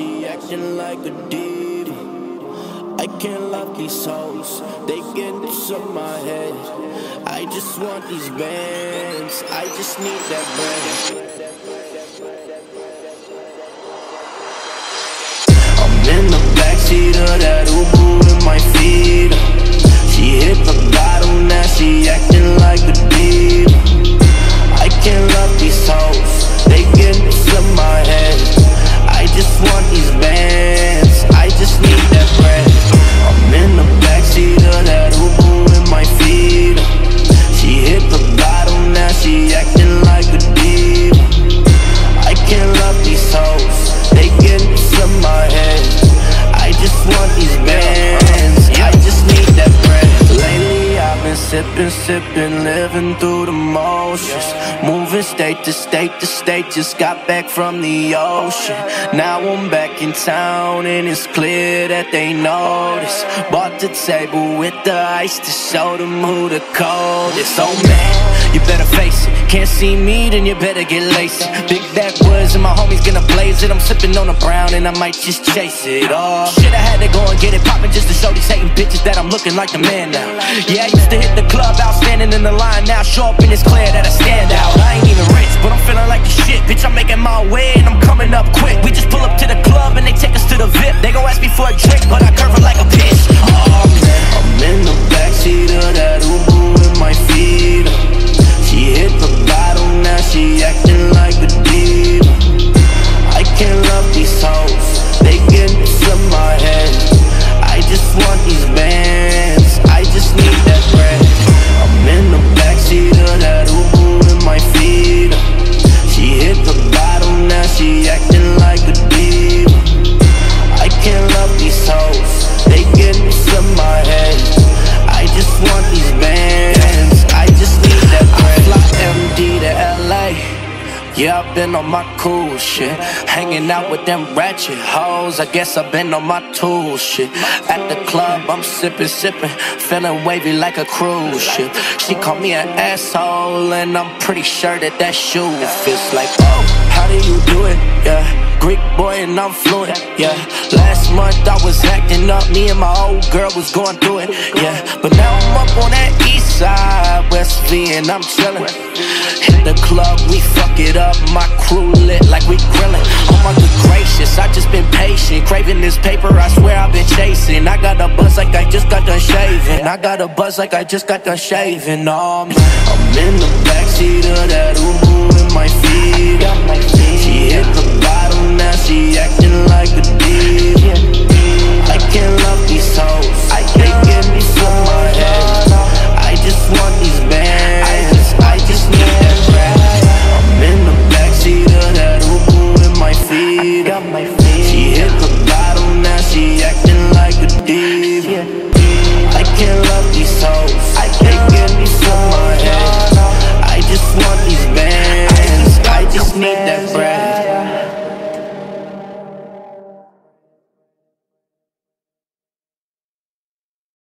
she acting like a diva. I can't love these hoes, they get into my head. I just want these bands, I just need that bread. I'm in the backseat of that sipping, sipping, living through the motions. Moving state to state to state, just got back from the ocean. Now I'm back in town and it's clear that they notice. Bought the table with the ice to show them who the coldest. Oh man, you better face it. Can't see me, then you better get lazy. Big backwoods and my homies gonna blaze it. I'm sipping on a brown and I might just chase it. Oh, shit, I had to go and get it poppin' just to show these hating bitches that I'm looking like the man now. Yeah, I used to hit the club out standing in the line. Now show up and it's clear that I stand out. I ain't even rich, but I'm feeling like the shit. Bitch, I'm making my way and I'm coming up quick. We just pull up to the club and they take us to the VIP. They gon' ask me for a drink, been on my cool shit. Hanging out with them ratchet hoes. I guess I've been on my tool shit. At the club, I'm sipping, sipping. Feeling wavy like a cruise ship. She called me an asshole, and I'm pretty sure that that shoe fits like, oh, how do you do it? Yeah. Greek boy and I'm fluent, yeah. Last month I was acting up, me and my old girl was going through it, yeah. But now I'm up on that east side, West V, and I'm chillin'. The club, we fuck it up, my crew lit like we grillin'. Oh my good gracious, I just been patient, craving this paper, I swear I've been chasing. I got a buzz like I just got done shaving. I got a buzz like I just got done shaving. Oh man, feet, my feet She hit the bottom, now she acting like a diva.